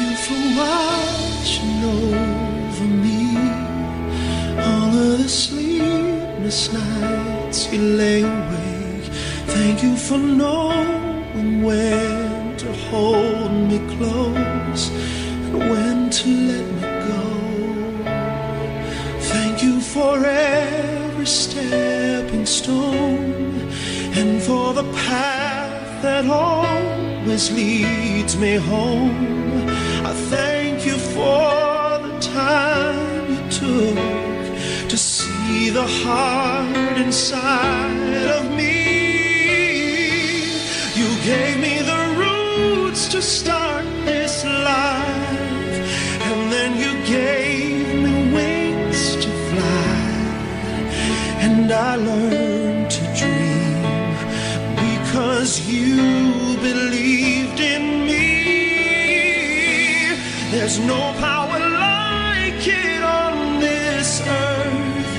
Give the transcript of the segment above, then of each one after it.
you for watching over me. All of the sleepless nights you lay awake. Thank you for knowing when to hold me close and when to let me go. Thank you for every stepping stone and for the path that always leads me home. I thank you for the time you took to see the heart inside of me. You gave me the roots to start this life, and then you gave me wings to fly, and I learned because you believed in me. There's no power like it on this earth,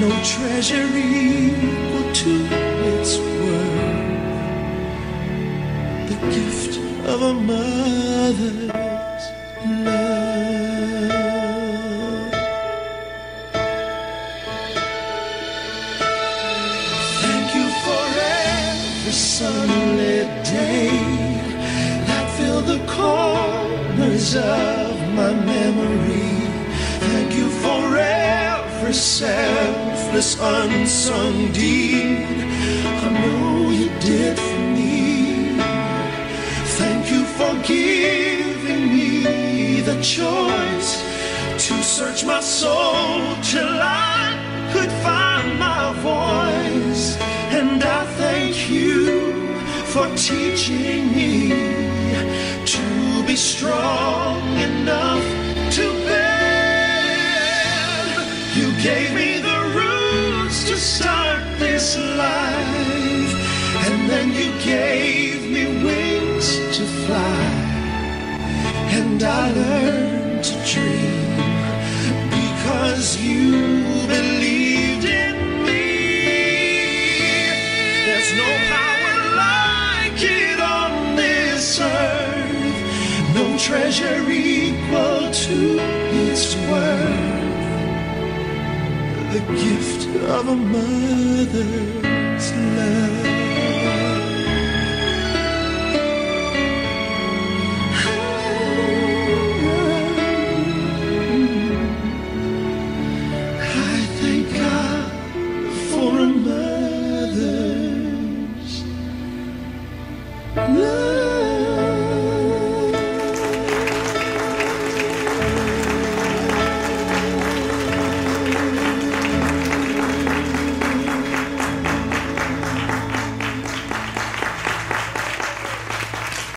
no treasure equal to its worth. The gift of a mother's love. Every sunlit day that filled the corners of my memory. Thank you for every selfless unsung deed I know you did for me. Thank you for giving me the choice to search my soul till I could find my for teaching me to be strong enough to bend. You gave me the roots to start this life, and then you gave me wings to fly. And I learned treasure equal to its worth. The gift of a mother's love.